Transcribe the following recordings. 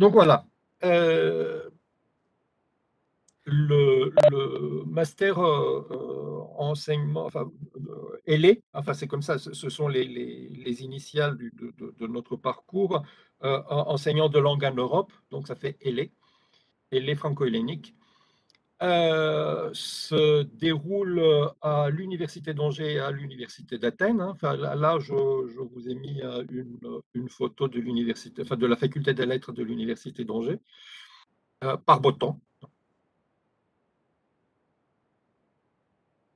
Donc voilà. le, master enseignement, enfin, ELE, enfin c'est comme ça, ce sont les, les, initiales de, notre parcours, enseignant de langue en Europe, donc ça fait ELE, ELE franco-hellénique. Euh, se déroule à l'université d'Angers et à l'université d'Athènes. Hein. Enfin, là, je, vous ai mis euh, une, photo de la faculté des lettres de l'université d'Angers, euh, par beau temps.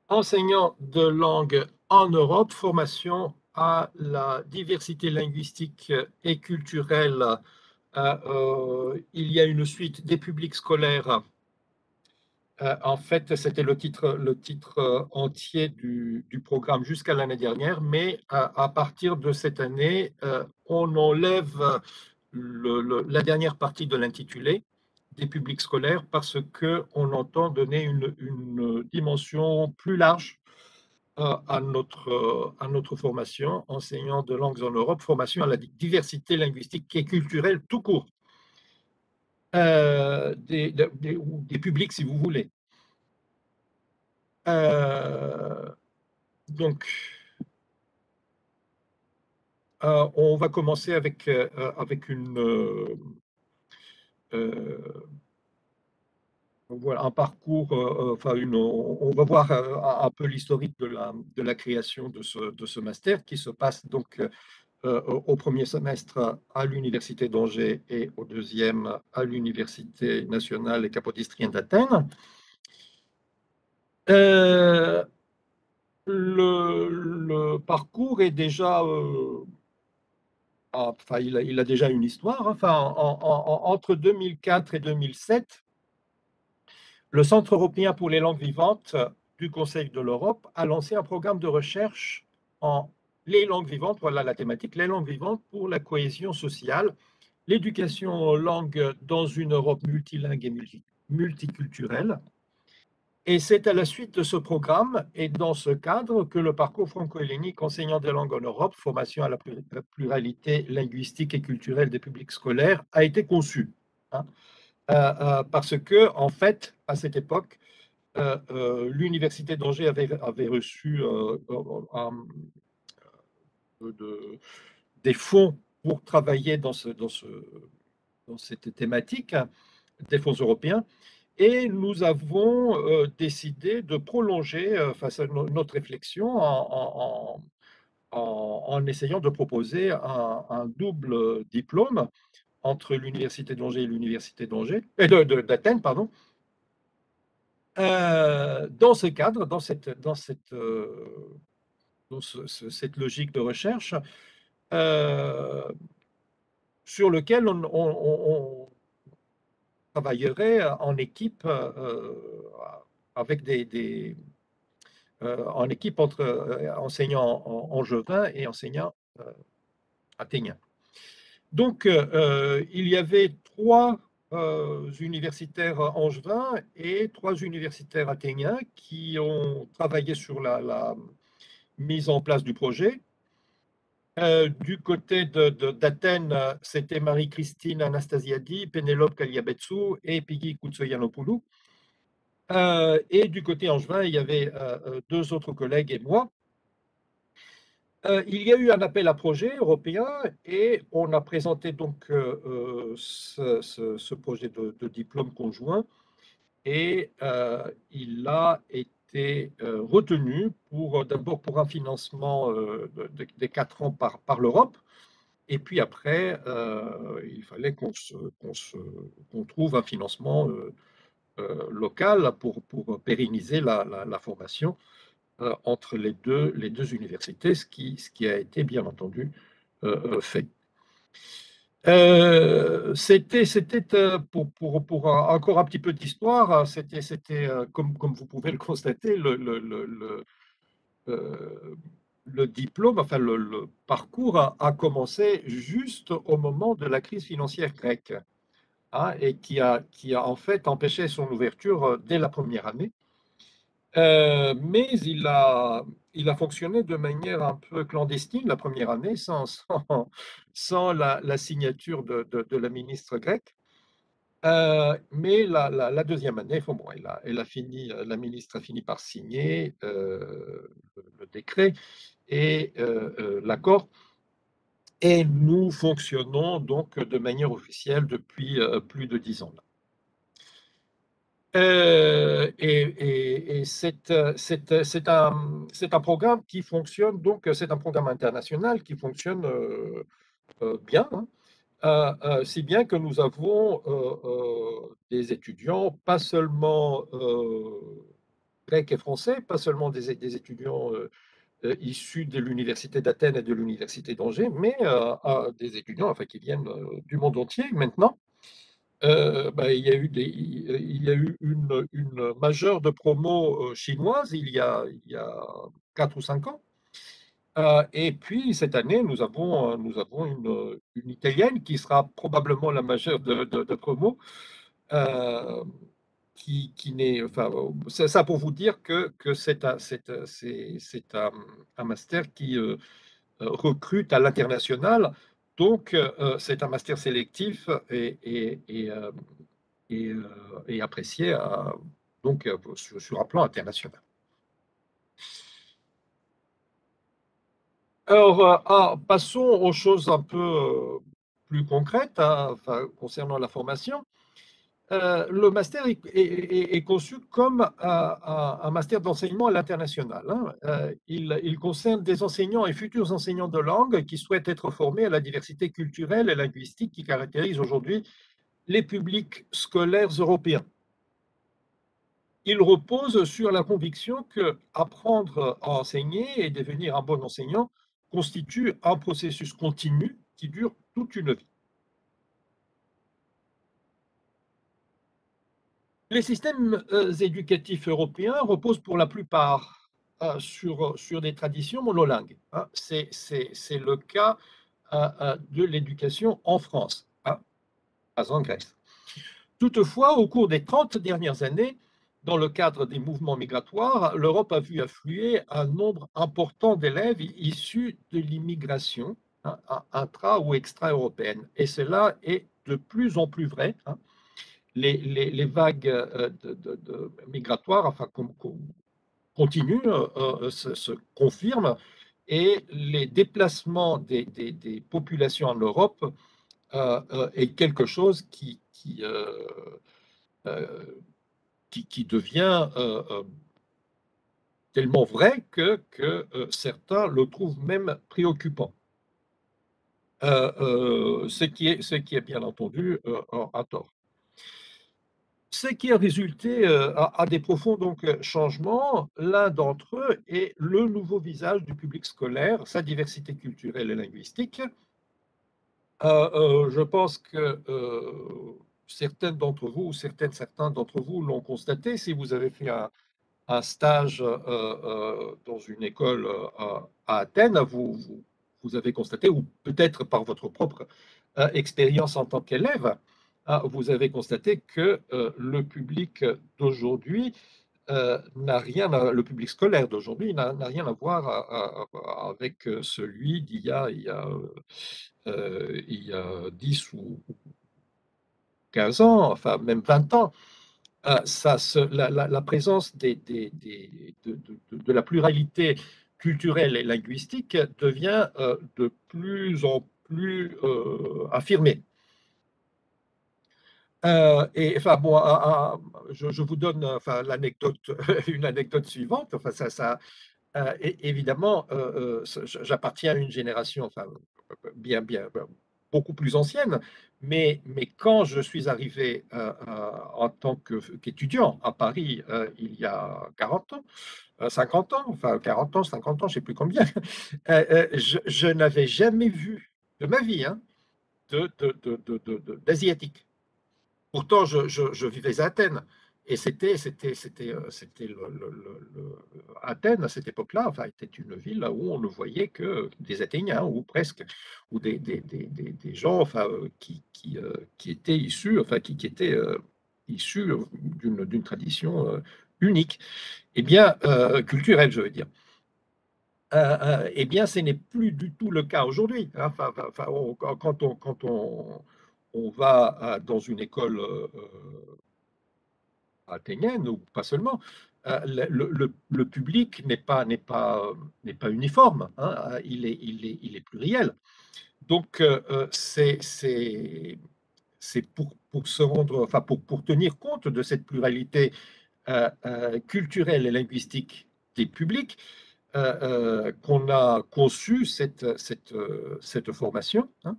Enseignant de langue en Europe, formation à la diversité linguistique et culturelle. il y a une suite des publics scolaires euh, en fait, c'était le titre, euh, entier du, programme jusqu'à l'année dernière, mais à, partir de cette année, euh, on enlève la dernière partie de l'intitulé des publics scolaires parce qu'on entend donner une, dimension plus large à notre formation, enseignant de langues en Europe, formation à la diversité linguistique et culturelle tout court. Euh, des, des, publics, si vous voulez. Euh, donc, euh, on va commencer avec, avec une, voilà, un parcours, enfin une, on, va voir un, peu l'historique de la, de la création de ce, de ce master qui se passe donc euh, au premier semestre à l'Université d'Angers et au deuxième à l'Université nationale et capodistrienne d'Athènes. Euh, le, parcours est déjà, euh, enfin, il a, déjà une histoire. Enfin, entre 2004 et 2007, le Centre européen pour les langues vivantes du Conseil de l'Europe a lancé un programme de recherche en les langues vivantes, voilà la thématique, les langues vivantes pour la cohésion sociale, l'éducation aux langues dans une Europe multilingue et multiculturelle. Et c'est à la suite de ce programme et dans ce cadre que le parcours franco-hellénique enseignant des langues en Europe, formation à la pluralité linguistique et culturelle des publics scolaires, a été conçu. Hein. Euh, euh, parce que, en fait, à cette époque, euh, l'université d'Angers avait, avait, reçu un, de, des fonds pour travailler dans, ce, dans, ce, dans cette thématique, des fonds européens. Et nous avons euh, décidé de prolonger euh, notre réflexion en, en, essayant de proposer un, double diplôme entre l'Université d'Angers et l'Université et d'Athènes, pardon. Euh, dans ce cadre, dans cette, dans cette cette logique de recherche, euh, sur lequel on, travaillerait en équipe euh, avec des, euh, en équipe entre enseignants angevins et enseignants athéniens. Donc, il y avait trois universitaires angevins et trois universitaires athéniens qui ont travaillé sur la mise en place du projet. Euh, du côté d'Athènes, c'était Marie-Christine Anastasiadi, Pénélope Kaliabetsou et Piggy Koutsoyanopoulou. Euh, et du côté angevin, il y avait euh, deux autres collègues et moi. il y a eu un appel à projet européen et on a présenté donc ce, projet de, de, diplôme conjoint et il a été euh, retenu pour euh, d'abord pour un financement euh, des quatre ans par, l'Europe. Et puis après, il fallait qu'on trouve un financement local pour, pour pérenniser la, la, formation entre les deux, les deux universités, ce qui, ce qui a été bien entendu fait. Euh, c'était, c'était euh, pour, encore un petit peu d'histoire, hein, c'était, c'était euh, comme, vous pouvez le constater, le diplôme, enfin le, parcours a, commencé juste au moment de la crise financière grecque hein, et qui a, qui a en fait empêché son ouverture dès la première année. mais il a, il a fonctionné de manière un peu clandestine la première année, sans, sans, la, signature de, la ministre grecque. Euh, mais la, deuxième année, bon, elle, a, a fini, la ministre a fini par signer euh, le, décret et euh, l'accord. Et nous fonctionnons donc de manière officielle depuis plus de dix ans. Euh, et, c'est un, programme qui fonctionne, donc c'est un programme international qui fonctionne euh, euh, bien, hein. si bien que nous avons des étudiants, pas seulement grecs et français, pas seulement des, étudiants issus de l'université d'Athènes et de l'université d'Angers, mais des étudiants enfin, qui viennent du monde entier maintenant. Euh, bah, il y a eu, une, majeure de promo euh, chinoise il y a, il y a 4 ou 5 ans. Euh, et puis cette année, nous avons, une, italienne qui sera probablement la majeure de, promo. qui, n'est, enfin, c'est ça pour vous dire que, c'est un, master qui recrute à l'international donc, euh, c'est un master sélectif et, euh, euh, apprécié sur, un plan international. Alors, ah, passons aux choses un peu plus concrètes hein, concernant la formation. Euh, le master est, conçu comme un, master d'enseignement à l'international. Hein. Euh, il, concerne des enseignants et futurs enseignants de langue qui souhaitent être formés à la diversité culturelle et linguistique qui caractérise aujourd'hui les publics scolaires européens. Il repose sur la conviction que apprendre à enseigner et devenir un bon enseignant constitue un processus continu qui dure toute une vie. Les systèmes euh, éducatifs européens reposent pour la plupart euh, sur, sur des traditions monolingues. Hein. C'est le cas euh, de l'éducation en France, hein, pas en Grèce. Toutefois, au cours des 30 dernières années, dans le cadre des mouvements migratoires, l'Europe a vu affluer un nombre important d'élèves issus de l'immigration hein, intra- ou extra-européenne. Et cela est de plus en plus vrai les, vagues euh, migratoires enfin, continuent, euh, euh, se, confirment, et les déplacements des, populations en Europe est quelque chose qui, devient tellement vrai que, certains le trouvent même préoccupant. ce, qui est, ce qui est bien entendu à tort ce qui a résulté euh, à, des profonds donc, euh, changements. L'un d'entre eux est le nouveau visage du public scolaire, sa diversité culturelle et linguistique. Euh, je pense que certaines d'entre vous, certaines, certains d'entre vous l'ont constaté. Si vous avez fait un, stage dans une école à, Athènes, vous, vous, avez constaté, ou peut-être par votre propre expérience en tant qu'élève, vous avez constaté que euh, le public d'aujourd'hui euh, n'a rien, le public scolaire d'aujourd'hui n'a rien à voir avec euh, celui d'il y a, il y a, il y a 10 ou 15 ans, enfin même 20 ans. La, présence des, des, de, de, la pluralité culturelle et linguistique devient de plus en plus affirmée. Euh, et enfin bon, je, vous donne enfin l'anecdote, une anecdote suivante. Enfin ça, euh, évidemment, euh, j'appartiens à une génération, enfin bien, bien, beaucoup plus ancienne. Mais, mais quand je suis arrivé en tant qu'étudiant à Paris il y a 40 ans, 50 ans, enfin 40 ans, 50 ans, je ne sais plus combien, je, n'avais jamais vu de ma vie hein, d'asiatique. De, Pourtant, je, vivais à Athènes. Et c'était, c'était, c'était, euh, c'était Athènes à cette époque-là, enfin, était une ville où on ne voyait que des Athéniens ou presque, ou des, gens, enfin, euh, euh, qui, étaient issus, enfin, qui, étaient issus d'une, tradition unique, eh bien culturelle, je veux dire. eh bien, ce n'est plus du tout le cas aujourd'hui. Hein. Enfin, quand on, quand on, on va dans une école athénienne, ou pas seulement, le, public n'est pas, pas, pas uniforme, hein. il, est, il, est, il est pluriel. Donc, c'est, pour, pour, se rendre, enfin, pour, pour tenir compte de cette pluralité culturelle et linguistique des publics, euh, euh, qu'on a conçu cette, cette, euh, cette formation, hein,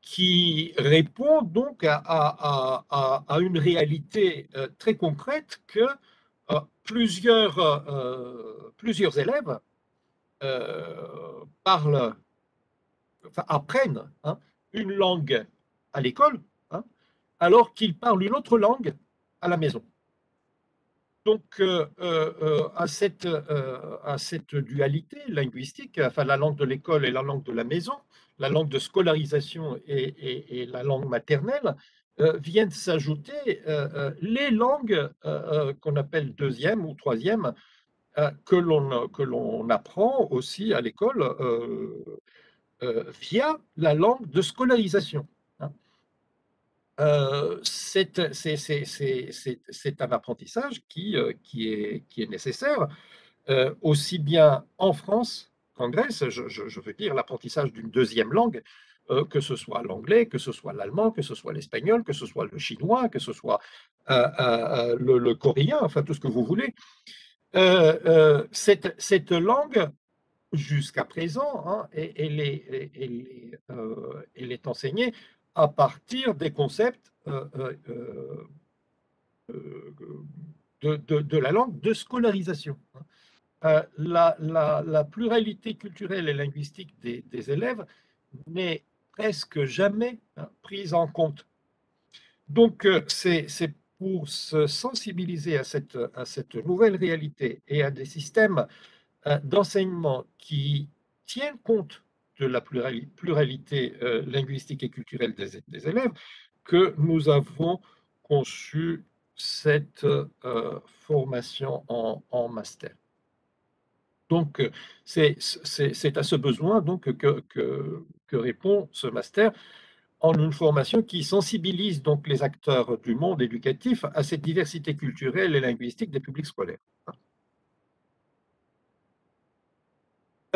qui répond donc à, une réalité très concrète que plusieurs, plusieurs élèves apprennent hein, une langue à l'école, hein, alors qu'ils parlent une autre langue à la maison. Donc, euh, euh, euh, à, cette, dualité linguistique, enfin la langue de l'école et la langue de la maison, la langue de scolarisation et, la langue maternelle, viennent s'ajouter les langues qu'on appelle deuxième ou troisième, que l'on apprend aussi à l'école via la langue de scolarisation. Euh, c'est un apprentissage qui, euh, est, nécessaire, euh, aussi bien en France qu'en Grèce, je, veux dire l'apprentissage d'une deuxième langue, que ce soit l'anglais, que ce soit l'allemand, que ce soit l'espagnol, que ce soit le chinois, que ce soit le, coréen, enfin tout ce que vous voulez. Cette, langue, jusqu'à présent, hein, elle, elle, est, enseignée à partir des concepts euh, euh, euh, de, la langue de scolarisation. La, pluralité culturelle et linguistique des, élèves n'est presque jamais hein, prise en compte. Donc, c'est pour se sensibiliser à cette, à cette nouvelle réalité et à des systèmes d'enseignement qui tiennent compte de la pluralité euh, linguistique et culturelle des, élèves que nous avons conçu cette euh, formation en, master. Donc, c'est à ce besoin donc, que, que, répond ce master en une formation qui sensibilise donc les acteurs du monde éducatif à cette diversité culturelle et linguistique des publics scolaires.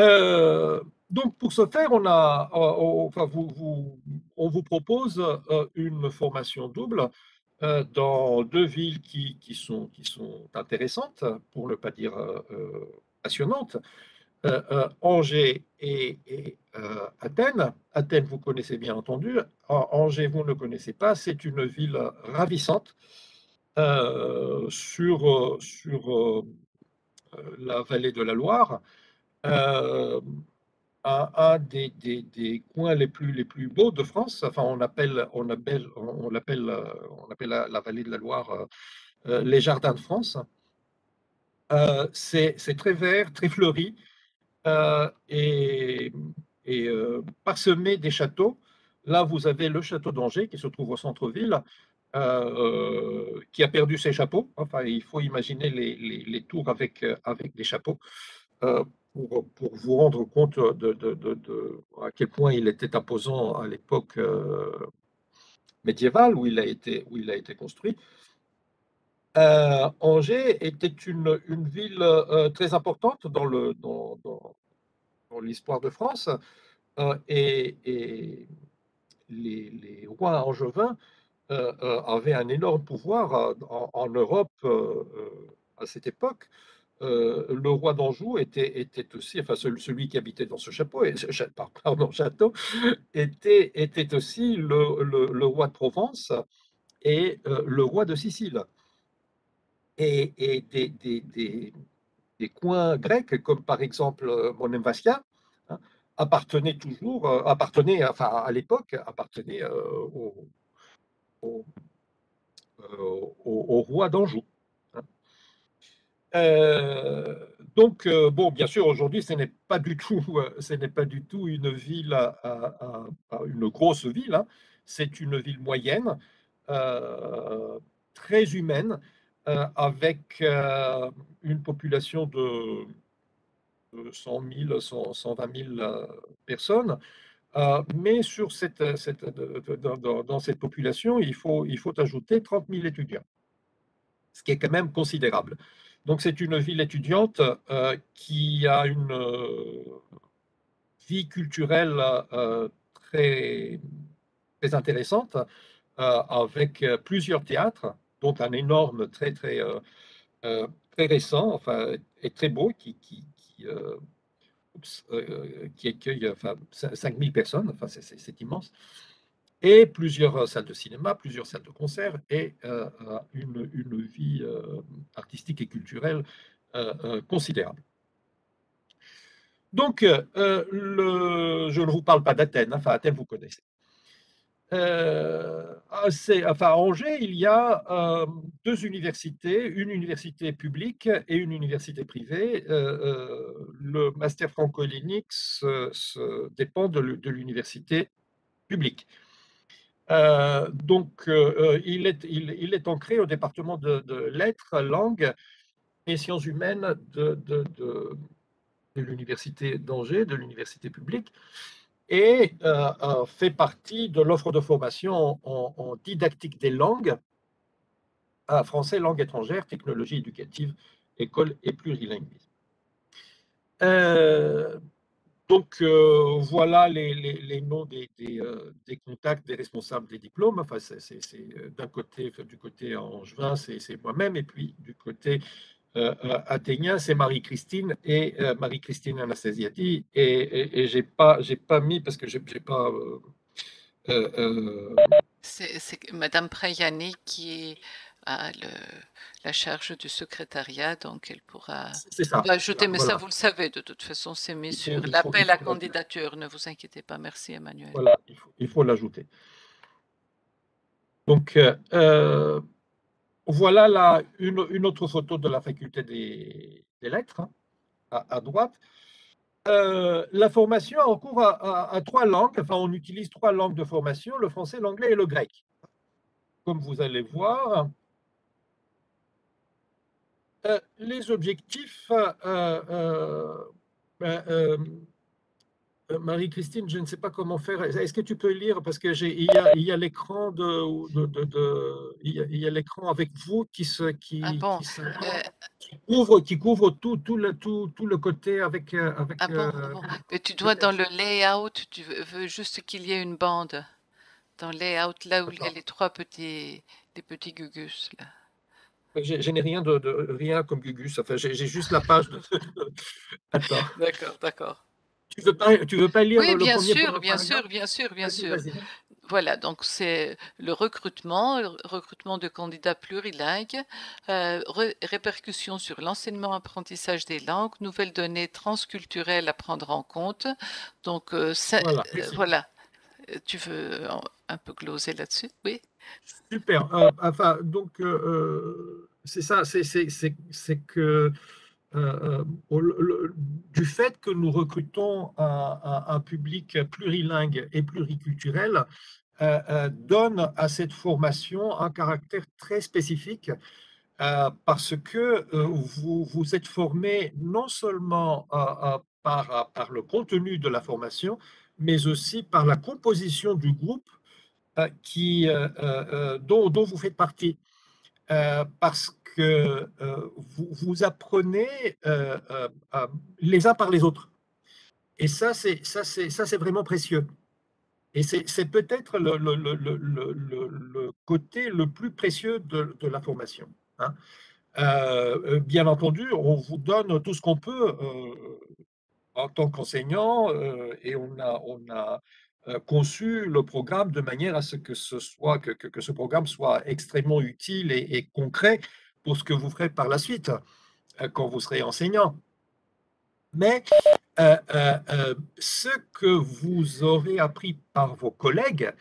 Euh, donc, pour ce faire, on, a, euh, enfin, vous, on vous propose euh, une formation double euh, dans deux villes qui, qui, sont, qui sont intéressantes, pour ne pas dire passionnantes, Angers et, Athènes. Athènes, vous connaissez bien entendu. Angers, vous ne connaissez pas. C'est une ville ravissante sur, sur la vallée de la Loire un, des, coins les plus, les plus beaux de France. Enfin, on appelle, on appelle, on l'appelle, on appelle la, vallée de la Loire euh, euh, les jardins de France. Euh, c'est très vert, très fleuri et, et parsemé des châteaux. Là, vous avez le château d'Angers qui se trouve au centre-ville, qui a perdu ses chapeaux. Enfin, il faut imaginer les, les, les tours avec, avec des chapeaux pour, vous rendre compte de, à quel point il était imposant à l'époque euh, médiévale où il a été, où il a été construit. Euh, Angers était une, une ville euh, très importante dans, le, dans, l'histoire de France et, les, rois angevins avaient un énorme pouvoir en Europe à cette époque. Euh, le roi d'Anjou était, était aussi, enfin celui qui habitait dans ce chapeau, pardon, château, était, était aussi le, roi de Provence et euh, le roi de Sicile. Et, des, des, des, coins grecs, comme par exemple euh, Monemvasia, hein, appartenaient toujours, appartenaient, enfin à l'époque, au, au, roi d'Anjou. Euh, donc, euh, bon, bien sûr, aujourd'hui, ce n'est pas du tout, euh, ce n'est pas du tout une ville, une grosse ville. Hein. C'est une ville moyenne, très humaine, avec une population de 100 000, 120 000 personnes. mais sur cette, dans, cette population, il faut, il faut ajouter 30 000 étudiants, ce qui est quand même considérable. Donc c'est une ville étudiante qui a une vie culturelle très, très intéressante, avec plusieurs théâtres, dont un énorme, très, très, très récent, enfin, et très beau, qui, qui, qui, qui accueille enfin, 5000 personnes, enfin, c'est immense, et plusieurs salles de cinéma, plusieurs salles de concert, et une, une, vie artistique et culturelle considérable. Donc, je ne vous parle pas d'Athènes, enfin Athènes vous connaissez. Euh, enfin, à Angers, il y a euh, deux universités, une université publique et une université privée. Euh, le master franco-hellénique dépend de, l'université publique. Donc, il, est, il, est ancré au département de, lettres, langues et sciences humaines de, l'université d'Angers, de l'université publique et euh, euh, fait partie de l'offre de formation en, didactique des langues, français, langue étrangère, technologie éducative, école et plurilinguisme. Euh, donc voilà les, noms des, des, contacts des responsables des diplômes. Enfin, c'est d'un côté, du côté angevin, c'est moi-même, et puis du côté euh, euh, athénien, c'est Marie-Christine et euh, Marie-Christine Anastasiati. Et, et, j'ai pas, j'ai pas mis parce que j'ai pas. c'est Madame Prayani qui le, la charge du secrétariat, donc elle pourra ajouter. Mais ça, vous le savez, de toute façon, c'est mis sur l'appel à candidature. Ne vous inquiétez pas. Merci, Emmanuel. Voilà, il faut l'ajouter. Donc, euh, voilà là une, autre photo de la faculté des, lettres, hein, à, droite. Euh, la formation en cours à, trois langues, enfin on utilise trois langues de formation, le français, l'anglais et le grec. Comme vous allez voir, euh, les objectifs euh, ben, euh, Marie-Christine, je ne sais pas comment faire. Est-ce que tu peux lire parce que il y a, l'écran de, il y a, l'écran avec vous qui se qui, ah couvre qui couvre tout tout le tout, tout le côté avec. Ah bon, Mais tu dois dans le layout, tu veux juste qu'il y ait une bande dans le layout là où il y a les trois petits les petits gugus là. Je, n'ai rien de, rien comme gugus. Enfin, j'ai juste la page. De... Attends. D'accord, d'accord. Tu veux pas, tu veux pas lire oui, bien sûr, bien sûr, bien sûr, bien sûr. Voilà, donc c'est le recrutement, le recrutement de candidats plurilingues, euh, répercussions sur l'enseignement-apprentissage des langues, nouvelles données transculturelles à prendre en compte. Donc euh, voilà, euh, Tu veux un peu closer là-dessus? Oui. Super. enfin, donc c'est ça, c'est que euh, euh, du fait que nous recrutons un, public plurilingue et pluriculturel, euh, donne à cette formation un caractère très spécifique parce que vous, vous êtes formé non seulement par, le contenu de la formation, mais aussi par la composition du groupe qui, dont, dont, vous faites partie. parce que euh, vous, vous, apprenez euh, euh, les uns par les autres. Et ça, c'est ça, c'est ça, c'est vraiment précieux. Et c'est peut-être le, le, le, le, côté le plus précieux de, de la formation. Hein. bien entendu, on vous donne tout ce qu'on peut en tant qu'enseignant et on a, on a euh, conçu le programme de manière à ce que ce, soit, que, que, ce programme soit extrêmement utile et, concret pour ce que vous ferez par la suite euh, quand vous serez enseignant. Mais euh, ce que vous aurez appris par vos collègues,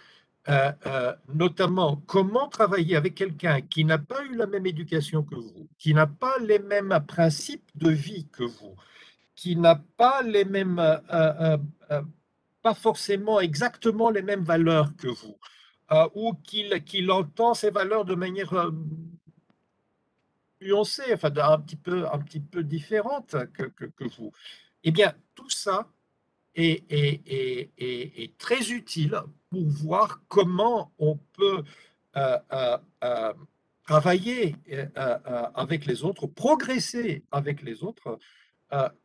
notamment comment travailler avec quelqu'un qui n'a pas eu la même éducation que vous, qui n'a pas les mêmes principes de vie que vous, qui n'a pas les mêmes pas forcément exactement les mêmes valeurs que vous, euh, ou qu'il entend ces valeurs de manière euh, nuancée, enfin un petit peu, un petit peu différente que, que, vous. Eh bien, tout ça est, est, est, est, très utile pour voir comment on peut euh, euh, travailler avec les autres, progresser avec les autres,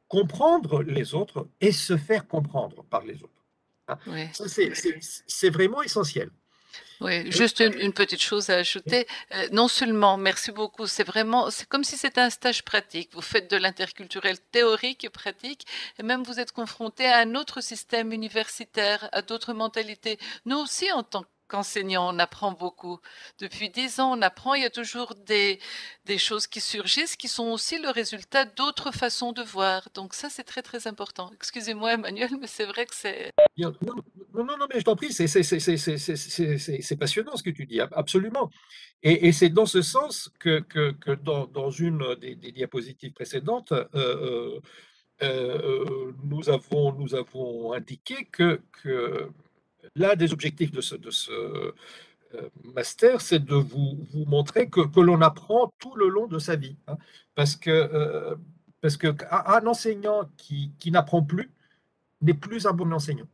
comprendre les autres et se faire comprendre par les autres. C'est vraiment essentiel. Oui, juste une, petite chose à ajouter. Euh, non seulement, merci beaucoup, c'est vraiment, c'est comme si c'était un stage pratique. Vous faites de l'interculturel théorique et pratique, et même vous êtes confronté à un autre système universitaire, à d'autres mentalités. Nous aussi, en tant qu'enseignant, on apprend beaucoup. Depuis dix ans, on apprend. Il y a toujours des, choses qui surgissent qui sont aussi le résultat d'autres façons de voir. Donc ça, c'est très, très important. Excusez-moi, Emmanuel, mais c'est vrai que c'est... Non, non, non, mais je t'en prie, c'est passionnant ce que tu dis, absolument. Et, c'est dans ce sens que, dans, une des, diapositives précédentes, euh, euh, euh, nous, avons, indiqué que l'un des objectifs de ce, de ce euh, master, c'est de vous, vous, montrer que, que l'on apprend tout le long de sa vie. Hein. parce que, euh, parce que un enseignant qui, qui n'apprend plus n'est plus un bon enseignant.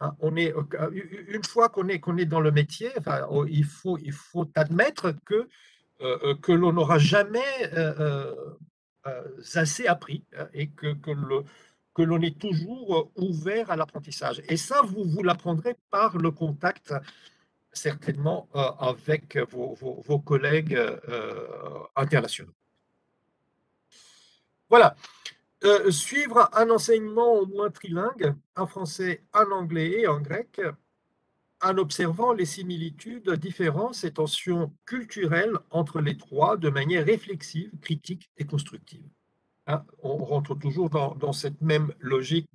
Hein. on est, euh, une fois qu'on est, qu'on est dans le métier, oh, il, faut, il faut admettre que, que l'on n'aura jamais assez appris hein, et que, que le, que l'on est toujours euh, ouvert à l'apprentissage. Et ça, vous, vous l'apprendrez par le contact certainement euh, avec vos, collègues euh, internationaux. Voilà. suivre un enseignement au moins trilingue, en français, en anglais et en grec, en observant les similitudes, différences et tensions culturelles entre les trois de manière réflexive, critique et constructive. Hein, on rentre toujours dans, cette même logique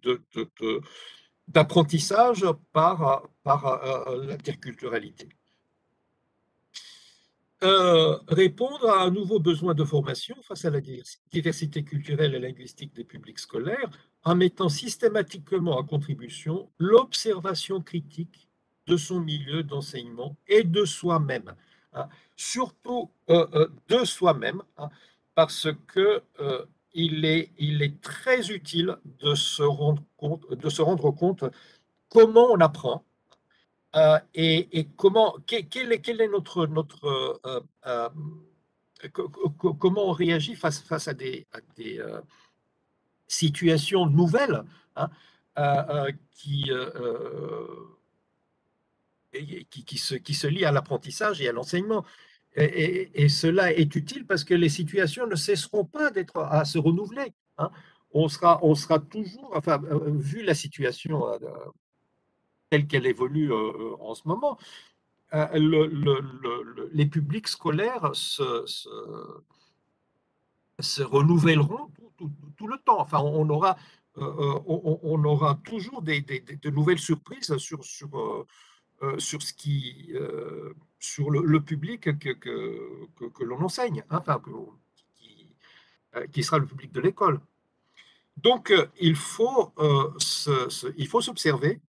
d'apprentissage par, euh, l'interculturalité. Euh, répondre à un nouveau besoin de formation face à la diversité culturelle et linguistique des publics scolaires en mettant systématiquement en contribution l'observation critique de son milieu d'enseignement et de soi-même. Hein. surtout euh, de soi-même, hein, parce que il est, très utile de se rendre compte, comment on apprend euh, et, comment, quel, est, notre, euh, euh, comment on réagit face, à des, situations nouvelles hein, qui, qui, se, qui se lient à l'apprentissage et à l'enseignement. Et, cela est utile parce que les situations ne cesseront pas d'être à se renouveler. Hein. On, sera, on sera toujours, enfin, euh, vu la situation euh, telle qu'elle évolue euh, en ce moment, les publics scolaires se, renouvelleront tout, le temps. Enfin, on aura, on, aura toujours des, de nouvelles surprises sur, sur, sur, ce qui, sur le, public que, que, l'on enseigne, hein, enfin, qui, euh, qui, sera le public de l'école. Donc, il faut il faut s'observer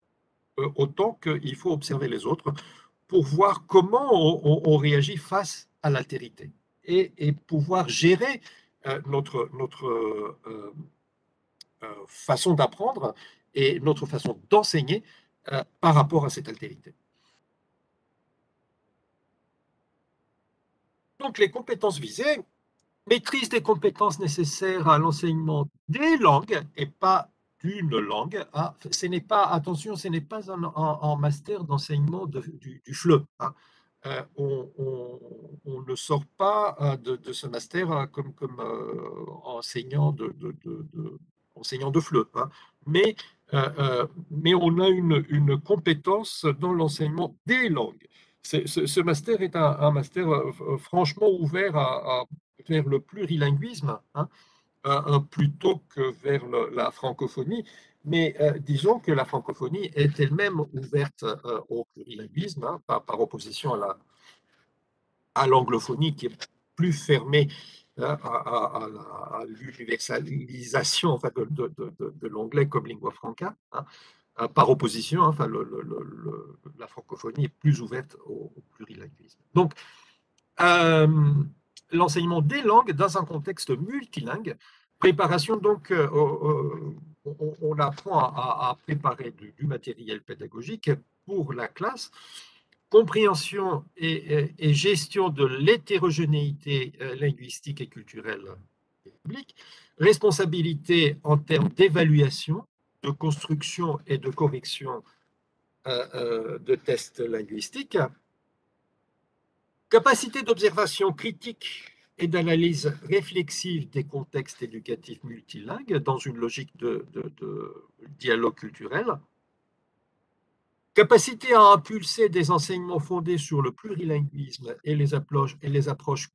autant qu'il faut observer les autres pour voir comment on, réagit face à l'altérité et, et, pouvoir gérer notre, notre façon d'apprendre et notre façon d'enseigner par rapport à cette altérité. Donc, les compétences visées, maîtrise des compétences nécessaires à l'enseignement des langues et pas d'une langue. Hein. Ce n'est pas, attention, ce n'est pas un, master d'enseignement du, du FLE. Hein. Euh, on, ne sort pas euh, de, ce master euh, comme, enseignant, de, de. Hein. Mais, on a une compétence dans l'enseignement des langues ce, master est un, master euh, franchement ouvert vers le plurilinguisme, hein, plutôt que vers la francophonie. Mais euh, disons que la francophonie est elle-même ouverte euh, au plurilinguisme, hein, par, opposition à, l'anglophonie qui est plus fermée hein, à, l'universalisation de, l'anglais comme lingua franca. Euh, par opposition, hein, la francophonie est plus ouverte au, plurilinguisme. Donc, euh, l'enseignement des langues dans un contexte multilingue. Préparation, donc, euh, on, apprend à, préparer du, matériel pédagogique pour la classe, compréhension et, gestion de l'hétérogénéité euh, linguistique et culturelle publique, responsabilité en termes d'évaluation, de construction et de correction euh, de tests linguistiques, Capacité d'observation critique et d'analyse réflexive des contextes éducatifs multilingues dans une logique de, dialogue culturel. Capacité à impulser des enseignements fondés sur le plurilinguisme et les approches, et les approches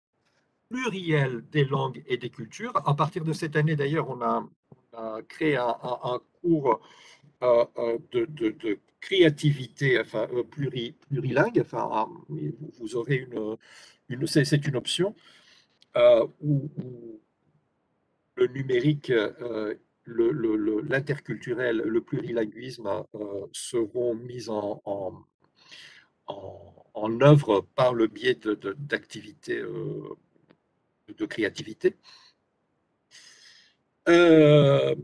plurielles des langues et des cultures. À partir de cette année, d'ailleurs, on a, créé un, cours euh, euh, de, créativité enfin, euh, plurilingue, enfin, vous, aurez une, c'est une option où, le numérique, l'interculturel, le, le, plurilinguisme seront mis en, œuvre par le biais d'activités de, créativité. Euh,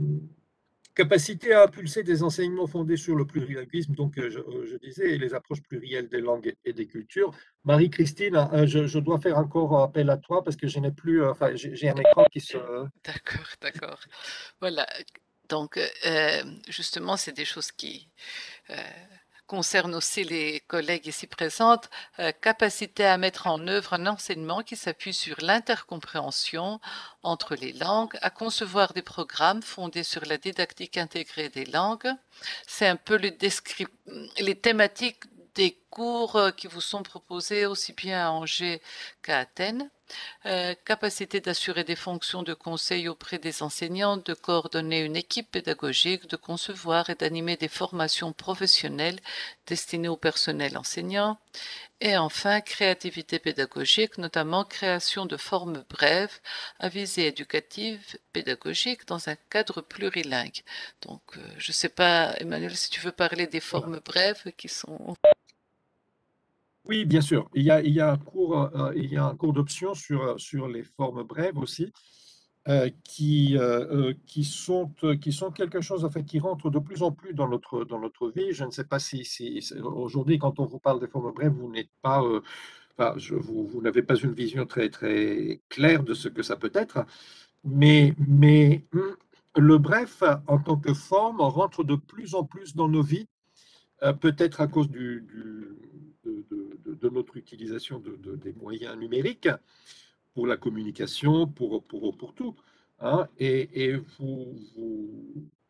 Capacité à impulser des enseignements fondés sur le plurilinguisme, donc euh, euh, je, disais, et les approches plurielles des langues et des cultures. Marie-Christine, euh, je, dois faire encore appel à toi parce que je n'ai plus, enfin, j'ai un écran qui se. D'accord, d'accord. Voilà. Donc, justement, c'est des choses qui concerne aussi les collègues ici présentes, euh, capacité à mettre en œuvre un enseignement qui s'appuie sur l'intercompréhension entre les langues, à concevoir des programmes fondés sur la didactique intégrée des langues. C'est un peu les, les thématiques des cours euh, qui vous sont proposés aussi bien à Angers qu'à Athènes. Euh, capacité d'assurer des fonctions de conseil auprès des enseignants, de coordonner une équipe pédagogique, de concevoir et d'animer des formations professionnelles destinées au personnel enseignant. Et enfin, créativité pédagogique, notamment création de formes brèves à visée éducative pédagogique dans un cadre plurilingue. Donc, euh, je ne sais pas, Emmanuel, si tu veux parler des formes brèves qui sont... Oui, bien sûr. Il y a, un cours, euh, un cours d'option sur, euh, sur les formes brèves aussi, euh, qui, qui, sont, qui sont quelque chose en fait, qui rentre de plus en plus dans notre, dans notre vie. Je ne sais pas si, si aujourd'hui, quand on vous parle des formes brèves, vous n'êtes pas, vous, n'avez pas une vision très, très claire de ce que ça peut être, mais, mais hum, le bref, en tant que forme, rentre de plus en plus dans nos vies, peut-être à cause du de, notre utilisation de, des moyens numériques pour la communication, pour, pour, pour tout. Hein. Et, vous,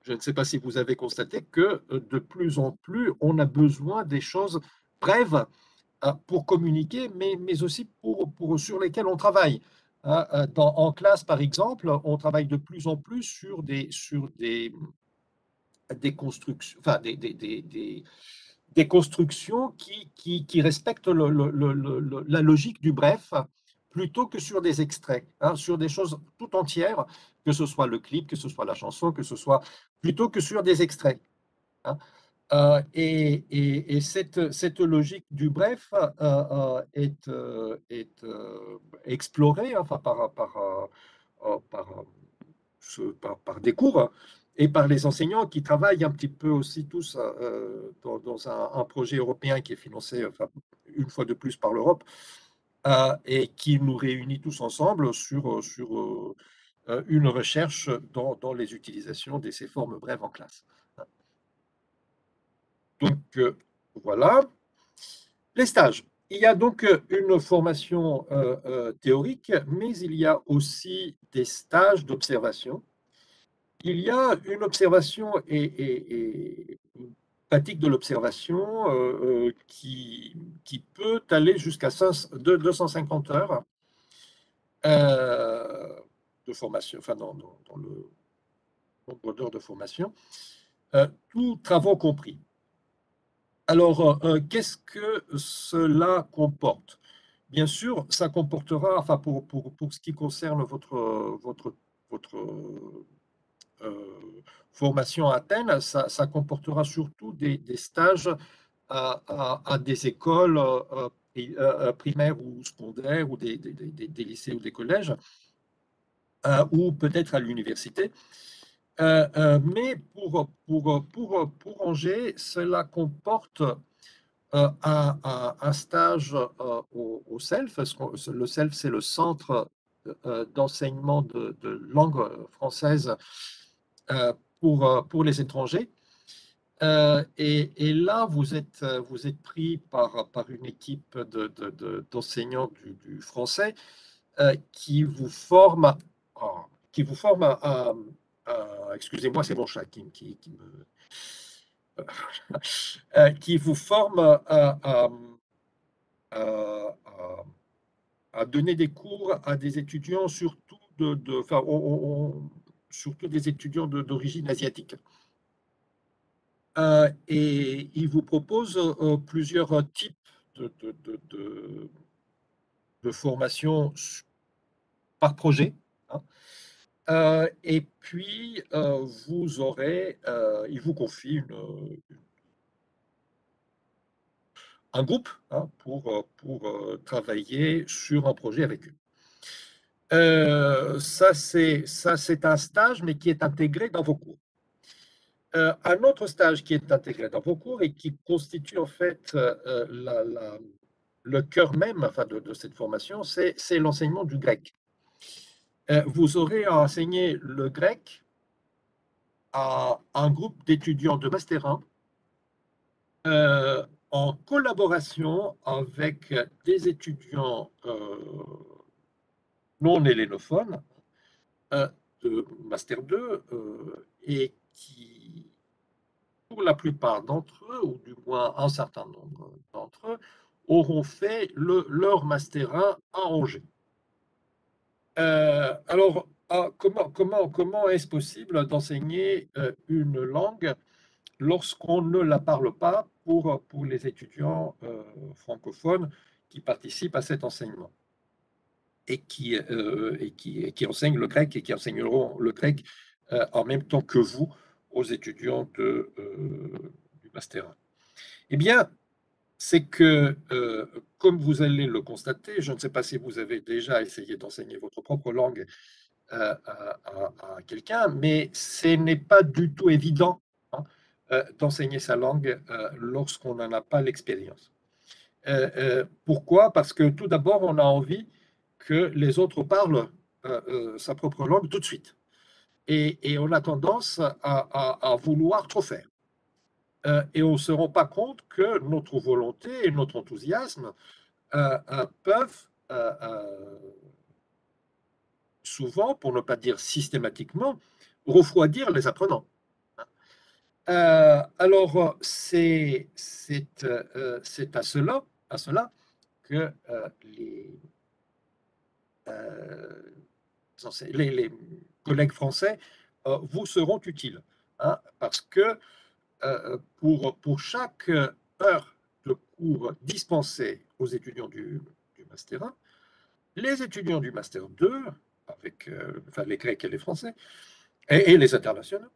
je ne sais pas si vous avez constaté que de plus en plus, on a besoin des choses brèves euh, pour communiquer, mais, mais aussi pour, pour, sur lesquelles on travaille. Hein. Euh, en classe, par exemple, on travaille de plus en plus sur des, sur des, des constructions, enfin des, des, des constructions qui, qui, respectent la logique du bref plutôt que sur des extraits, hein, sur des choses tout entières, que ce soit le clip, que ce soit la chanson, que ce soit plutôt que sur des extraits. Hein. Euh, et, et, et cette, cette, logique du bref euh, euh, est, est explorée enfin, par, par, par, par, par des cours et par les enseignants qui travaillent un petit peu aussi tous euh, dans, un, projet européen qui est financé une fois de plus par l'Europe euh, et qui nous réunit tous ensemble sur, sur euh, une recherche dans, dans, les utilisations de ces formes brèves en classe. Donc voilà. Les stages. Il y a donc une formation théorique, mais il y a aussi des stages d'observation il y a une observation et, une pratique de l'observation euh, euh, qui, qui, peut aller jusqu'à 250 heures euh, de formation, enfin dans, le nombre d'heures de formation, tous travaux compris. Alors, qu'est-ce que cela comporte? Bien sûr, ça comportera, enfin pour, pour, pour ce qui concerne votre, votre, votre formation à Athènes, ça, comportera surtout des, stages à, des écoles euh, primaires ou secondaires, ou des, lycées ou des collèges, ou peut-être à l'université. mais pour, pour, pour, pour Angers, cela comporte un, stage au, CELF. Le CELF, c'est le Centre d'enseignement de, de, langue française pour, pour les étrangers. et, et, là, vous êtes, vous êtes pris par, par une équipe d'enseignants de, du, du, français qui vous forme, qui vous forme à, excusez-moi, c'est mon chat qui, qui, qui me Euh, qui vous forme à, à, donner des cours à des étudiants, surtout, de, de enfin, surtout des étudiants d'origine asiatique. Euh, et il vous propose euh, plusieurs types de, de, de, formation par projet. Hein. Euh, et puis, euh, vous aurez, euh, il vous confie un groupe hein, pour, pour travailler sur un projet avec eux. Ça, c'est un stage, mais qui est intégré dans vos cours. un autre stage qui est intégré dans vos cours et qui constitue en fait la, le cœur même enfin, de, de cette formation, c'est l'enseignement du grec. Euh, vous aurez à enseigner le grec à un groupe d'étudiants de Master 1 euh, en collaboration avec des étudiants euh, non hellénophones de Master 2 et qui, pour la plupart d'entre eux, ou du moins un certain nombre d'entre eux, auront fait le, leur Master 1 à Angers. Euh, alors, ah, comment, comment, est-ce possible d'enseigner euh, une langue lorsqu'on ne la parle pas pour, pour les étudiants euh, francophones qui participent à cet enseignement? Et qui, qui, enseignent le grec et qui enseigneront le grec en même temps que vous aux étudiants de, du Master 1 Eh bien, c'est que, euh, comme vous allez le constater, je ne sais pas si vous avez déjà essayé d'enseigner votre propre langue euh, à, quelqu'un, mais ce n'est pas du tout évident hein, euh, d'enseigner sa langue lorsqu'on n'en a pas l'expérience. pourquoi? Parce que tout d'abord, on a envie que les autres parlent sa propre langue tout de suite. Et, on a tendance à vouloir trop faire. Euh, et on ne se rend pas compte que notre volonté et notre enthousiasme euh, euh, peuvent souvent, pour ne pas dire systématiquement, refroidir les apprenants. alors, c'est à cela, à cela que les, les, collègues français vous seront utiles, hein, parce que euh, pour, pour chaque heure de cours dispensée aux étudiants du, Master 1, les étudiants du Master 2, avec euh, les Grecs et les Français, et, les internationaux,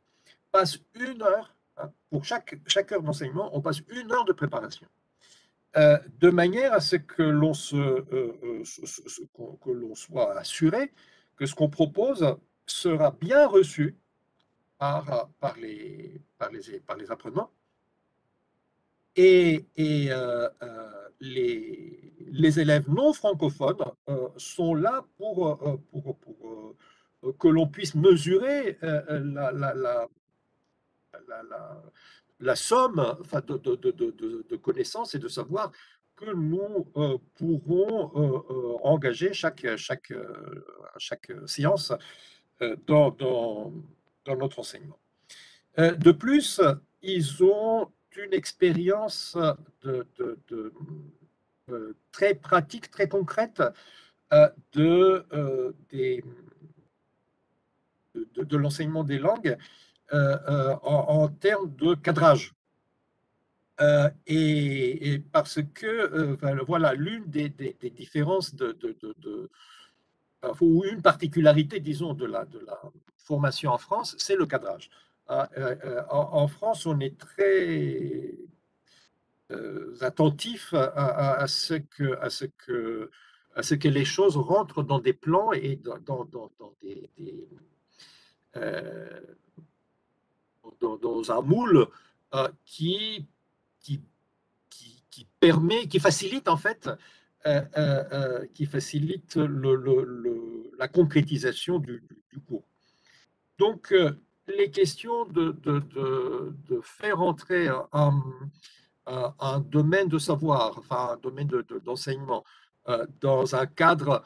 passent une heure, hein, pour chaque, chaque heure d'enseignement, on passe une heure de préparation. Euh, de manière à ce que l'on se, que l'on soit assuré que ce qu'on propose sera bien reçu par, par, les, par, les, par les apprenants. Et, et euh, euh, les, les, élèves non francophones euh, sont là pour, pour, pour que l'on puisse mesurer la, somme enfin, de, connaissances et de savoir que nous pourrons engager chaque, chaque, chaque séance dans, notre enseignement. Euh, de plus, ils ont une expérience euh, très pratique, très concrète euh, de, l'enseignement des langues en, termes de cadrage. et, parce que, voilà, l'une des, différences de, ou une particularité, disons, de la, de la formation en France, c'est le cadrage. Ah, euh, euh, en, France, on est très, attentifs à, ce que, à, ce que, à ce que les choses rentrent dans des plans et dans, dans, des, dans, un moule qui, qui, qui, permet, qui facilite en fait, qui facilite le, le, la concrétisation du, cours. Donc, les questions de, de, faire entrer un, un, domaine de savoir, enfin un domaine d'enseignement, euh, dans un cadre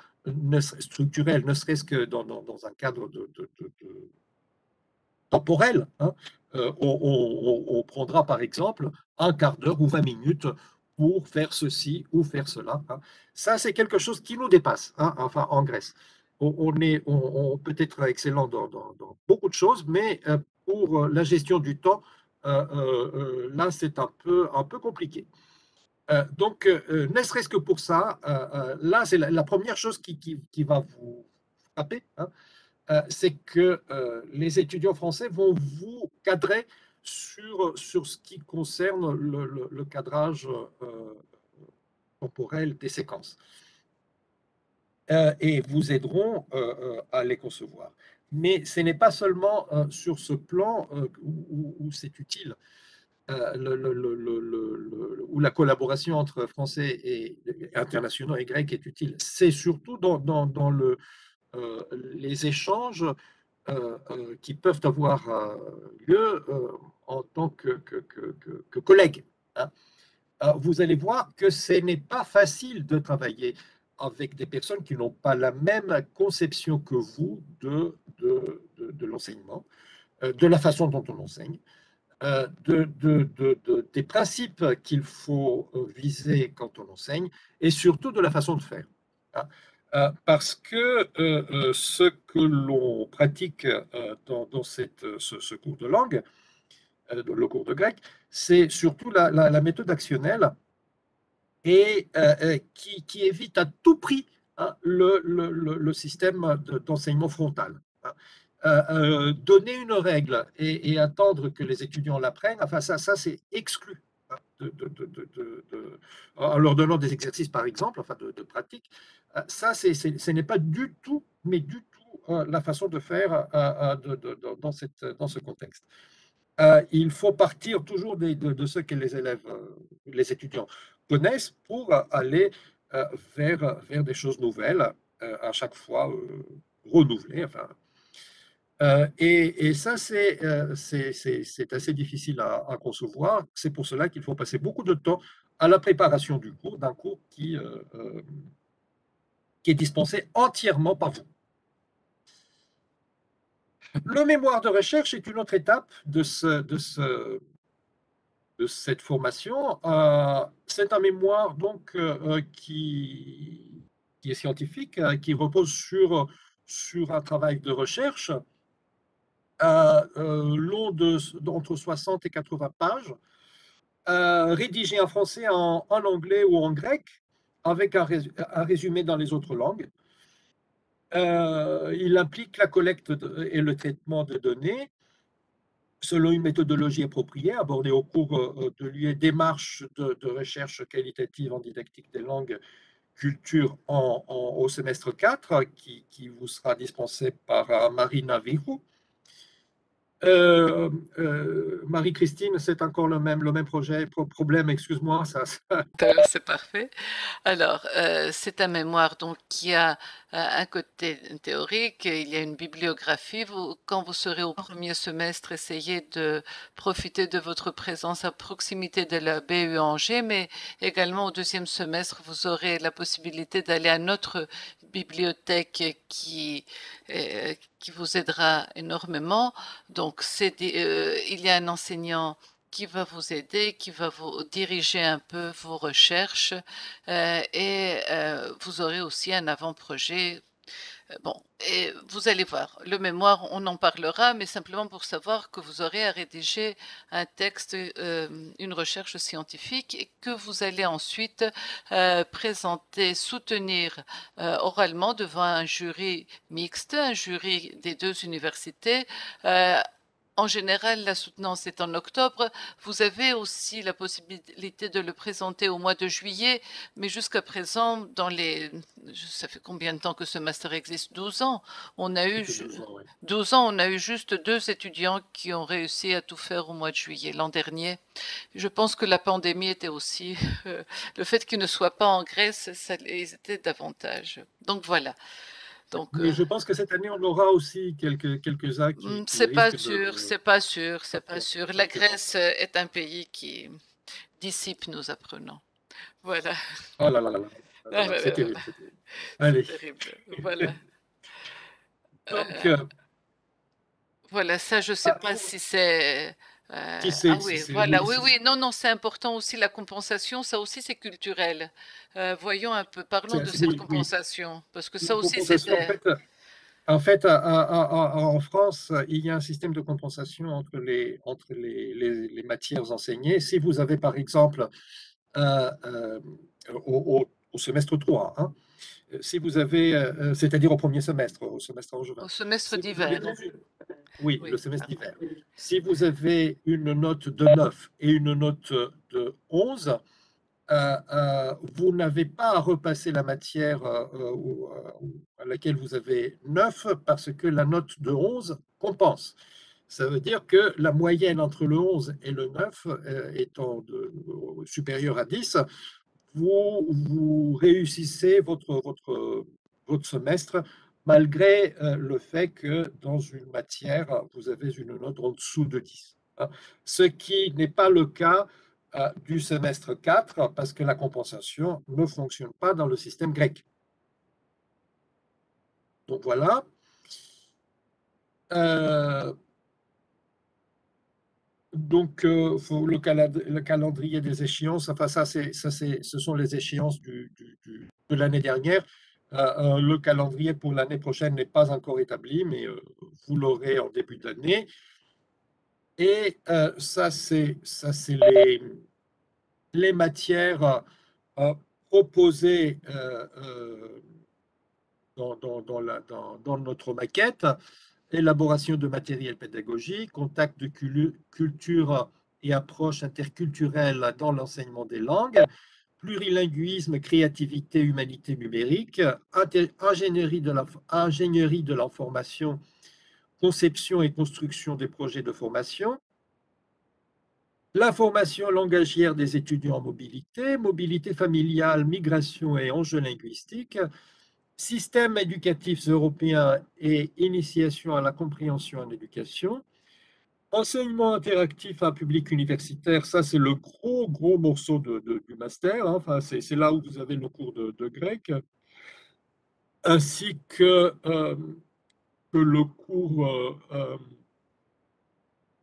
structurel, ne serait-ce que dans, dans, un cadre de, temporel. Hein, euh, on, prendra par exemple un quart d'heure ou 20 minutes pour faire ceci ou faire cela. Hein. Ça, c'est quelque chose qui nous dépasse, hein, enfin en Grèce on, est, peut être excellent dans, beaucoup de choses, mais euh, pour euh, la gestion du temps, là, c'est un peu, compliqué. donc, ne serait-ce que pour ça, là, c'est la, première chose qui, va vous frapper, c'est que les étudiants français vont vous cadrer sur, sur ce qui concerne le, cadrage temporel des séquences. Euh, et vous aideront euh, euh, à les concevoir. Mais ce n'est pas seulement sur ce plan où, c'est utile, où la collaboration entre français et, internationaux et grecs est utile. C'est surtout dans, dans, le, les échanges qui peuvent avoir lieu en tant que, collègues. Hein. Vous allez voir que ce n'est pas facile de travailler avec des personnes qui n'ont pas la même conception que vous de, l'enseignement, euh, de la façon dont on enseigne, euh, de, des principes qu'il faut euh, viser quand on enseigne, et surtout de la façon de faire. Hein. Parce que ce que l'on pratique dans, ce, cours de langue, le cours de grec, c'est surtout la, méthode actionnelle et euh, euh, qui, qui, évite à tout prix hein, le, système d'enseignement frontal. Hein. Euh, donner une règle et, attendre que les étudiants l'apprennent, enfin ça, ça c'est exclu. En leur donnant des exercices par exemple, enfin de, pratique, ça c'est, ce n'est pas du tout, mais du tout la façon de faire dans, cette, dans ce contexte. il faut partir toujours de, de, ce que les élèves, les étudiants connaissent pour aller euh, vers, vers des choses nouvelles, euh, à chaque fois euh, renouvelées. Enfin. Et, et, ça, c'est assez difficile à, concevoir. C'est pour cela qu'il faut passer beaucoup de temps à la préparation du cours, d'un cours qui, qui est dispensé entièrement par vous. Le mémoire de recherche est une autre étape de ce, de ce, cette formation. Euh, c'est un mémoire donc euh, euh, qui, qui est scientifique, qui repose sur, sur un travail de recherche long d'entre 60 et 80 pages, rédigé en français, en, anglais ou en grec, avec un, résumé dans les autres langues. il implique la collecte et le traitement de données, selon une méthodologie appropriée, abordée au cours euh, de l'UE démarche de, recherche qualitative en didactique des langues culture en, au semestre 4, qui, vous sera dispensé par euh, Marina Virou. Euh, euh, Marie-Christine, c'est encore le même, le même projet, problème, excuse-moi. Ça, C'est parfait. Alors, euh, c'est un mémoire donc, qui a un côté théorique, il y a une bibliographie. Vous, quand vous serez au premier semestre, essayez de profiter de votre présence à proximité de la BU Angers, mais également au deuxième semestre, vous aurez la possibilité d'aller à notre bibliothèque qui, euh, qui vous aidera énormément. Donc, c'est euh, il y a un enseignant qui va vous aider, qui va vous diriger un peu vos recherches euh, et vous aurez aussi un avant-projet bon, et vous allez voir, le mémoire, on en parlera, mais simplement pour savoir que vous aurez à rédiger un texte, euh, une recherche scientifique, et que vous allez ensuite euh, présenter, soutenir oralement devant un jury mixte, un jury des deux universités en général, la soutenance est en octobre. Vous avez aussi la possibilité de le présenter au mois de juillet, mais jusqu'à présent, dans les, ça fait combien de temps que ce master existe? 12 ans. On a eu 12 ans, on a eu juste deux étudiants qui ont réussi à tout faire au mois de juillet l'an dernier. Je pense que la pandémie était aussi euh, le fait qu'ils ne soient pas en Grèce, ça les était davantage. Donc voilà. Mais euh je pense que cette année, on aura aussi quelques, quelques-uns qui. Mmh, c'est pas sûr, c'est pas sûr, c'est pas sûr. La Grèce est un pays qui dissipe nos apprenants. Voilà. Oh là là là là. Ah c'est terrible. Allez. terrible. Voilà. Donc, euh, voilà, ça, je ne sais ah, pas si c'est euh, ah oui, voilà, oui, oui, non, non, c'est important aussi la compensation, ça aussi c'est culturel. Euh, voyons un peu, parlons de cette compensation, parce que ça aussi c'est. En fait, en France, il y a un système de compensation entre les, entre les, les, matières enseignées. Si vous avez, par exemple, euh, au, au, semestre 3, hein, si vous avez, c'est-à-dire au premier semestre, au semestre en Au semestre d'hiver. Oui, le semestre d'hiver. Si vous avez une note de 9 et une note de 11, euh, euh, vous n'avez pas à repasser la matière euh, à laquelle vous avez 9 parce que la note de 11 compense. Ça veut dire que la moyenne entre le 11 et le 9 étant de, supérieure à 10, vous, réussissez votre semestre malgré euh, le fait que dans une matière, vous avez une note en dessous de 10. Hein. Ce qui n'est pas le cas euh, du semestre 4 parce que la compensation ne fonctionne pas dans le système grec. Donc voilà. Euh, donc, le, calendrier des échéances, enfin ça, c'est, ça c'est, ce sont les échéances de l'année dernière. Euh, euh, le calendrier pour l'année prochaine n'est pas encore établi, mais euh, vous l'aurez en début d'année. Et ça, c'est les, les matières proposées dans, notre maquette. Élaboration de matériel pédagogique, contact de culture et approche interculturelle dans l'enseignement des langues, plurilinguisme, créativité, humanité numérique, ingénierie de, l'information, conception et construction des projets de formation, la formation langagière des étudiants en mobilité, mobilité familiale, migration et enjeux linguistiques, système éducatif européen et initiation à la compréhension en éducation, Enseignement interactif à public universitaire, ça c'est le gros, gros morceau du master. Hein. Enfin, c'est là où vous avez le cours de, grec, ainsi que, euh, le cours euh, euh,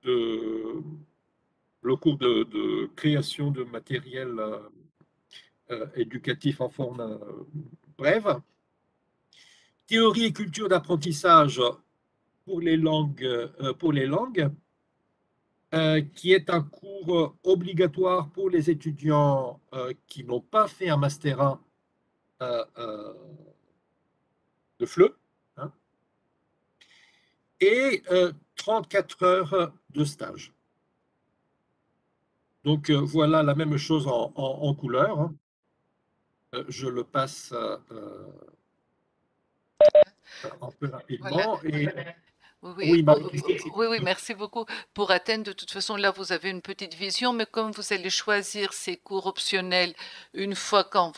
de le cours de, création de matériel éducatif en forme brève. Théorie et culture d'apprentissage pour les langues, langues euh, qui est un cours euh, obligatoire pour les étudiants euh, qui n'ont pas fait un Master 1 de FLE, hein, et 34 heures de stage. Donc voilà la même chose en, couleur. Hein. je le passe un peu rapidement. Et, oui, oui, oui, merci beaucoup. Pour Athènes, de toute façon, là, vous avez une petite vision, mais comme vous allez choisir ces cours optionnels une fois quand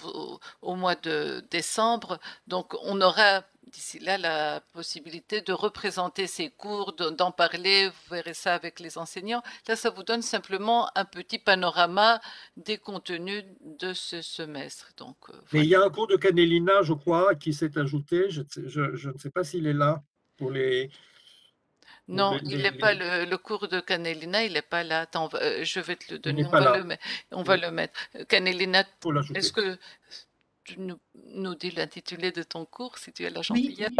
au mois de décembre, donc on aura d'ici là la possibilité de représenter ces cours, d'en parler, vous verrez ça avec les enseignants. Là, ça vous donne simplement un petit panorama des contenus de ce semestre. Donc, euh, Mais il y a un cours de Canelina, je crois, qui s'est ajouté. Je, je ne sais pas s'il est là pour les non, il n'est pas le, cours de Canelina, il n'est pas là. Attends, euh, je vais te le donner, on va le, on va le, mettre. Canelina, est-ce que tu nous, dis l'intitulé de ton cours, si tu as la gentillesse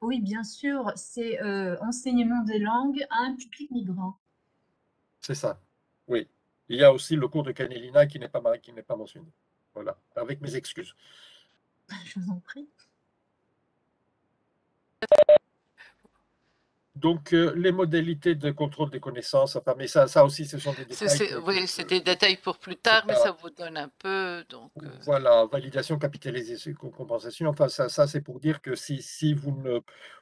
oui, bien sûr, c'est euh, enseignement des langues à un public migrant. C'est ça, oui. Il y a aussi le cours de Canelina qui n'est pas, qui n'est pas mentionné. Voilà, avec mes excuses. Je vous en prie. Donc, euh, les modalités de contrôle des connaissances, enfin, mais ça, ça aussi, ce sont des détails. oui, c'est des détails pour plus tard, mais ça vous donne un peu. Donc, euh. Voilà, validation, capitalisation, compensation. Enfin, ça, ça c'est pour dire que si, si vous ne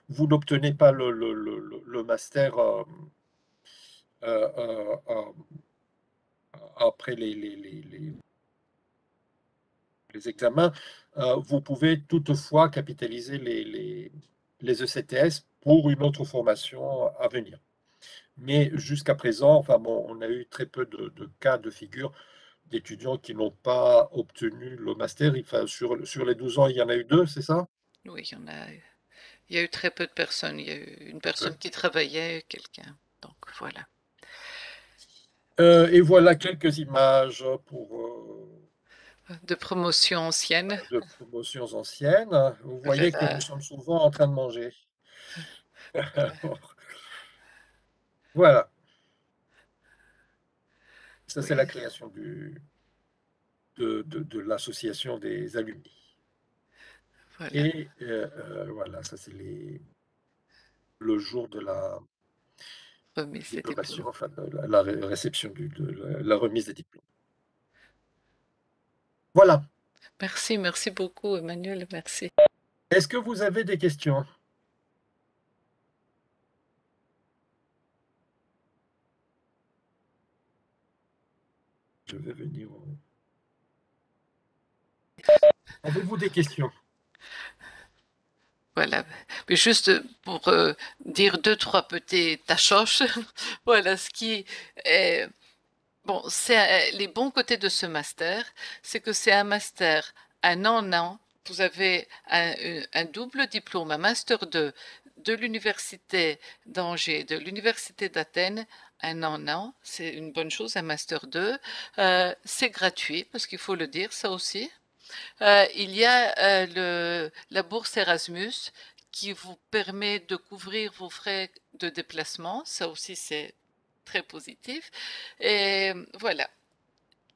vous n'obtenez pas le, le, le, le master euh, après les, les, les, les examens, vous pouvez toutefois capitaliser les, les, les ECTS pour une autre formation à venir. Mais jusqu'à présent, enfin bon, on a eu très peu de, cas de figure d'étudiants qui n'ont pas obtenu le master. Enfin, sur, sur les 12 ans, il y en a eu deux, c'est ça? Oui, il y en a. Il y a eu très peu de personnes. Il y a eu une personne qui travaillait, quelqu'un. Donc voilà. Euh, et voilà quelques images pour. Euh, de promotions anciennes. De promotions anciennes. Vous voyez que nous sommes souvent en train de manger. voilà. Ça, c'est la création du, de, de, l'association des alumni. Et euh, euh, voilà, ça c'est les, le jour de la remise des enfin, la, réception du, de la, remise des diplômes. Voilà. Merci, merci beaucoup Emmanuel, merci. Est-ce que vous avez des questions? Je vais venir. Avez-vous des questions? Voilà. Mais juste pour euh, dire deux, trois petits tachoches, voilà ce qui est. Bon, c'est les bons côtés de ce master, c'est que c'est un master un an an. Vous avez un, un double diplôme, un master 2 de l'université d'Angers, de l'université d'Athènes, un an en an, c'est une bonne chose, un master 2. Euh, c'est gratuit, parce qu'il faut le dire, ça aussi. Euh, il y a euh, le, la bourse Erasmus qui vous permet de couvrir vos frais de déplacement. Ça aussi, c'est très positif. Et voilà.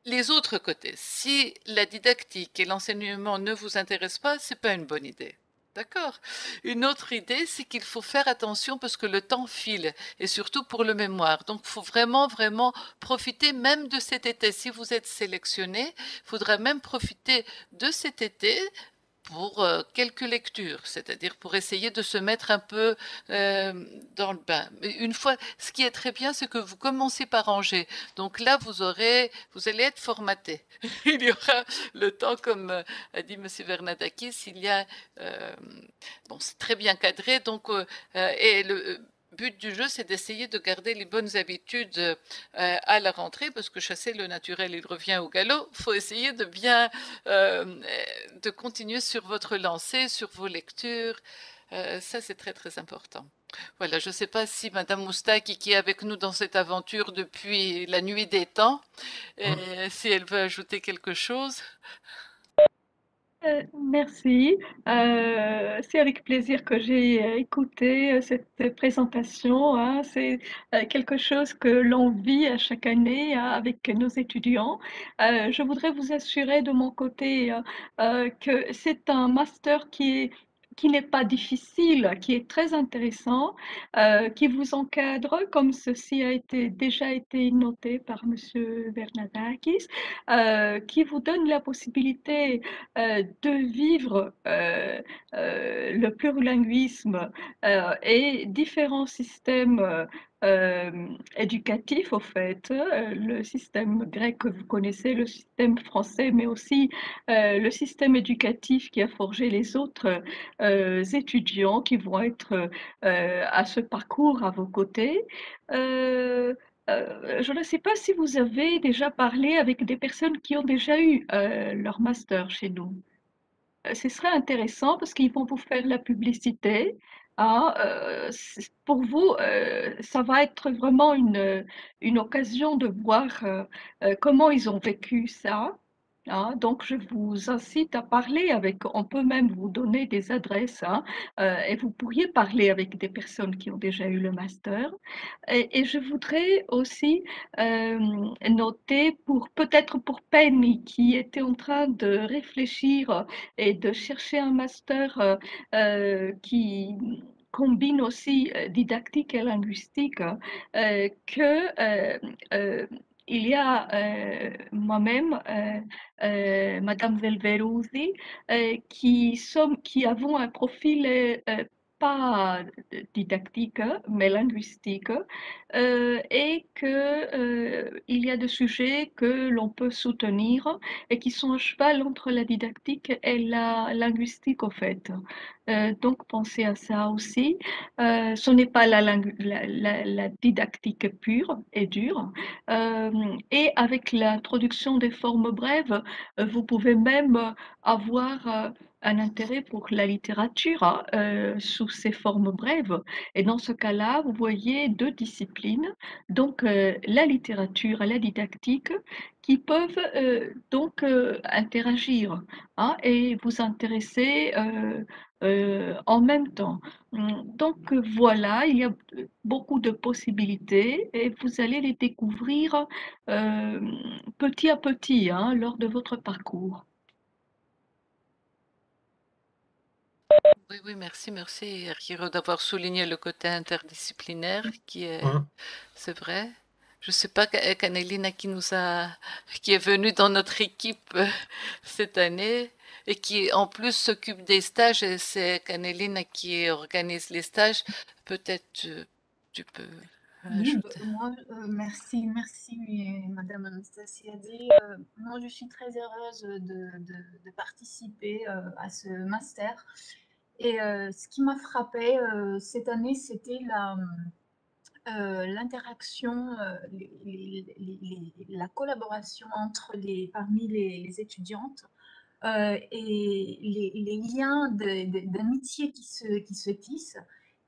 Les autres côtés, si la didactique et l'enseignement ne vous intéressent pas, c'est pas une bonne idée. D'accord. Une autre idée, c'est qu'il faut faire attention parce que le temps file et surtout pour le mémoire. Donc, il faut vraiment, vraiment profiter même de cet été. Si vous êtes sélectionné, il faudra même profiter de cet été pour euh, quelques lectures, c'est-à-dire pour essayer de se mettre un peu euh, dans le bain. Une fois, ce qui est très bien, c'est que vous commencez par ranger. Donc là, vous aurez, vous allez être formaté. il y aura le temps, comme euh, a dit M. Vernadakis, il y a, bon, c'est très bien cadré. Donc, et le but du jeu, c'est d'essayer de garder les bonnes habitudes euh, à la rentrée, parce que chasser le naturel, il revient au galop. Il faut essayer de bien, euh, de continuer sur votre lancée, sur vos lectures. Euh, ça, c'est très, très important. Voilà, je ne sais pas si Madame Moustaki, qui est avec nous dans cette aventure depuis la nuit des temps, mmh. si elle veut ajouter quelque chose. Euh, merci. Euh, c'est avec plaisir que j'ai euh, écouté cette présentation. Hein. C'est quelque chose que l'on vit à chaque année hein, avec nos étudiants. je voudrais vous assurer de mon côté que c'est un master qui est qui n'est pas difficile, qui est très intéressant, euh, qui vous encadre, comme ceci a déjà été noté par M. Bernadakis, euh, qui vous donne la possibilité euh, de vivre le plurilinguisme et différents systèmes éducatif, au fait, euh, le système grec que vous connaissez, le système français, mais aussi euh, le système éducatif qui a forgé les autres étudiants qui vont être à ce parcours à vos côtés. je ne sais pas si vous avez déjà parlé avec des personnes qui ont déjà eu leur master chez nous. Ce serait intéressant parce qu'ils vont vous faire la publicité ah, euh, pour vous, euh, ça va être vraiment une, une occasion de voir euh, comment ils ont vécu ça. Hein. donc, je vous incite à parler avec, on peut même vous donner des adresses, hein, et vous pourriez parler avec des personnes qui ont déjà eu le master. Et, je voudrais aussi noter pour peut-être pour Penny qui était en train de réfléchir et de chercher un master qui combine aussi didactique et linguistique, que il y a moi-même, Madame Velveruzi, qui, sommes, qui avons un profil pas didactique, mais linguistique, euh, et qu'il euh, y a des sujets que l'on peut soutenir et qui sont à cheval entre la didactique et la linguistique, au fait. Euh, donc, pensez à ça aussi. ce n'est pas la, didactique pure et dure. et avec l'introduction des formes brèves, vous pouvez même avoir un intérêt pour la littérature hein, euh, sous ses formes brèves. Et dans ce cas-là, vous voyez deux disciplines, donc euh, la littérature et la didactique, qui peuvent euh, donc interagir hein, et vous intéresser en même temps. Donc voilà, il y a beaucoup de possibilités et vous allez les découvrir petit à petit hein, lors de votre parcours. Oui, oui, merci, merci, Hiro, d'avoir souligné le côté interdisciplinaire qui est, c'est vrai. Je ne sais pas, Canelina qui nous a, qui est venue dans notre équipe euh, cette année et qui en plus s'occupe des stages, et c'est Canelina qui organise les stages. Peut-être euh, tu peux oui, moi, euh, merci, merci, Madame Anastasia moi, je suis très heureuse de, de participer à ce master et euh, ce qui m'a frappé euh, cette année, c'était la, euh, l'interaction, la collaboration entre les, parmi les, étudiantes et les, liens d'amitié qui se, qui se tissent.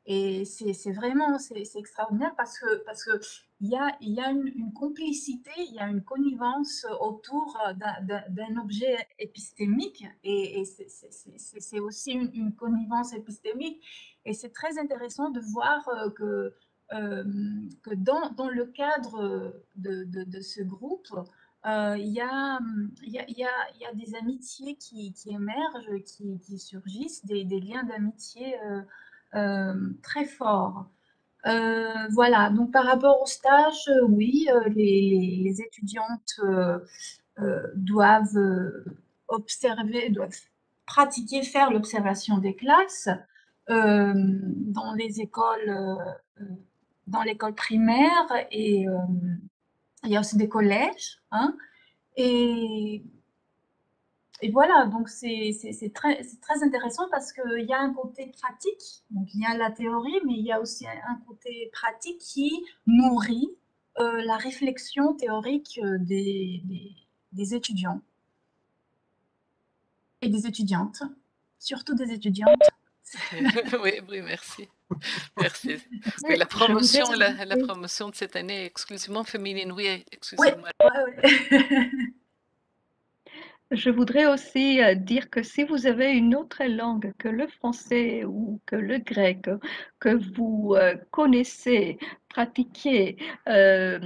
Et c'est vraiment c'est extraordinaire parce que parce que il y a, y a une, complicité, il y a une connivence autour d'un objet épistémique et, c'est aussi une, connivence épistémique. Et c'est très intéressant de voir euh, que, euh, que dans, dans, le cadre de, de, ce groupe, euh, il, y a, y a, il, y a, des amitiés qui, émergent, qui, surgissent, des, des liens d'amitié euh, très fort. Euh, voilà, donc par rapport au stage, euh, oui, les, étudiantes doivent observer, doivent pratiquer, faire l'observation des classes dans les écoles, dans l'école primaire et il y a aussi des collèges. Hein, et et voilà, donc c'est très, très intéressant parce qu'il y a un côté pratique, donc il y a la théorie, mais il y a aussi un côté pratique qui nourrit euh, la réflexion théorique euh, des, des, étudiants et des étudiantes, surtout des étudiantes. oui, oui, merci. Merci. la promotion, la, la, promotion de cette année est exclusivement féminine. Oui, excusez-moi. Je voudrais aussi euh, dire que si vous avez une autre langue que le français ou que le grec que vous euh, connaissez, pratiquez, euh,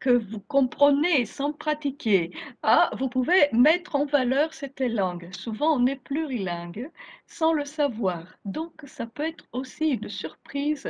que vous comprenez sans pratiquer, ah, vous pouvez mettre en valeur cette langue. Souvent, on est plurilingue sans le savoir. Donc, ça peut être aussi une surprise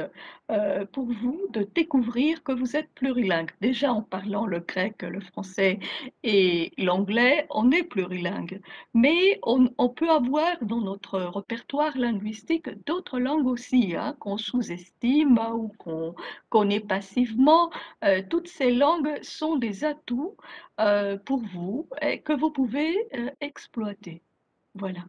euh, pour vous de découvrir que vous êtes plurilingue. Déjà, en parlant le grec, le français et l'anglais, on est plurilingue. Mais on, peut avoir dans notre répertoire linguistique d'autres langues aussi, hein, qu'on sous-estime ou qu'on passivement. Euh, toutes ces langues sont des atouts euh, pour vous et que vous pouvez exploiter. Voilà.